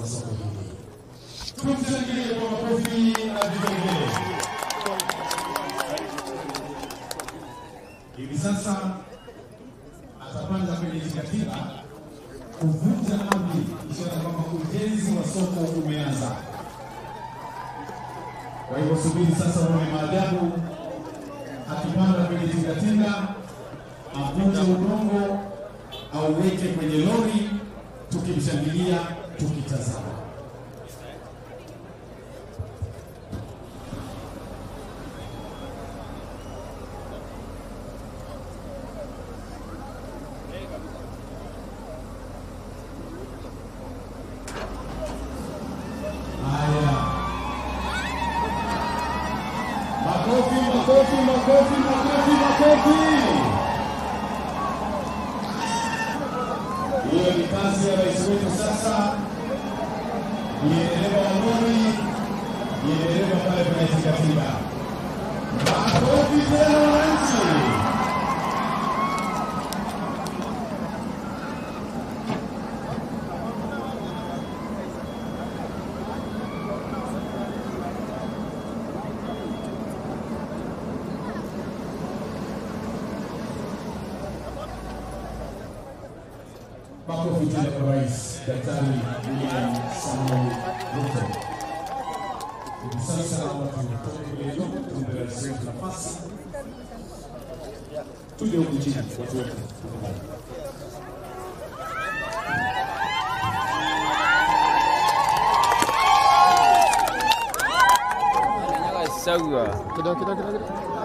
wa soko hili. Tumshangilie kwa makofi na vigelegele. Hivi sasa atapanda kwenye katiba kuvunja amri, ishara kwamba ujenzi wa soko umeanza. Kwa hivyo subiri sasa uone maajabu akipanda kwenye tingatinga, avunje udongo auweke kwenye lori, tukimshangilia tukitazama. Makofi, makofi, makofi, makofi, makofi. Hiyo ni kazi ya rais wetu sasa. Ni dereva wa lori, ni dereva pale Tena kwa rais Daktari William Samoei Ruto. Hivi sasa watu kwenye jopo tumpe rais wetu nafasi, tuje huku chini watu wote. Kidogo kidogo kidogo.